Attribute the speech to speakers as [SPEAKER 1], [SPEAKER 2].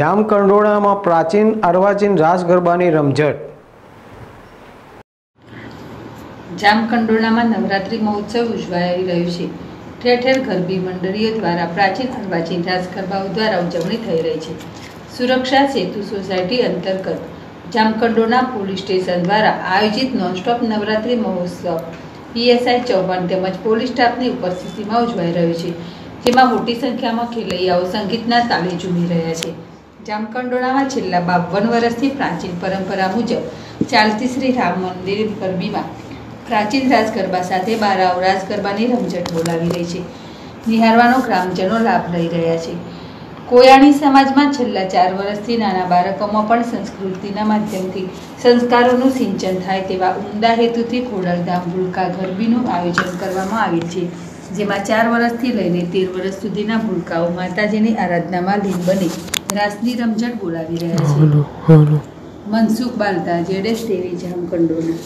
[SPEAKER 1] જામકંડોળામાં પ્રાચીન અર્વાચીન રાસ ગરબાની રમઝટ.
[SPEAKER 2] જામકંડોળામાં નવરાત્રિ મહોત્સવ ઉજવાઈ રહ્યો છે. ઠેર ઠેર ગરબી મંડળીઓ દ્વારા પ્રાચીન અર્વાચીન રાસ ગરબાઓ દ્વારા ઉજવણી થઈ રહી છે. સુરક્ષા સેતુ સોસાયટી અંતર્ગત જામકંડોળા પોલીસ સ્ટેશન દ્વારા આયોજિત નોનસ્ટોપ નવરાત્રિ મહોત્સવ પીએસઆઈ ચૌહાણ તેમજ પોલીસ સ્ટાફની ઉપસ્થિતિમાં ઉજવાઈ રહ્યો છે, જેમાં મોટી સંખ્યામાં ખેલૈયાઓ સંગીતના તાલે ઝૂમી રહ્યા છે. જામકંડોળામાં છેલ્લા બાવન વર્ષથી પ્રાચીન પરંપરા મુજબ ચાલતી શ્રી રામ મંદિર ગરબીમાં પ્રાચીન રાસ ગરબા સાથે બારાઓ રાસ ગરબાની રમઝટ બોલાવી રહી છે. નિહારવાનો ગ્રામજનો લાભ લઈ રહ્યા છે. કોયાણી સમાજમાં છેલ્લા ચાર વર્ષથી નાના બાળકોમાં પણ સંસ્કૃતિના માધ્યમથી સંસ્કારોનું સિંચન થાય તેવા ઉમદા હેતુથી ખોડલધામ ભૂલકા ગરબીનું આયોજન કરવામાં આવેલ છે. જેમાં ચાર વર્ષથી લઈને તેર વર્ષ સુધીના ભૂલકાઓ માતાજીની આરાધનામાં લીન બની રાસની રમઝટ બોલાવી રહ્યા છે. મનસુખ બાલતા જેડેશ દેવી જામકંડોના.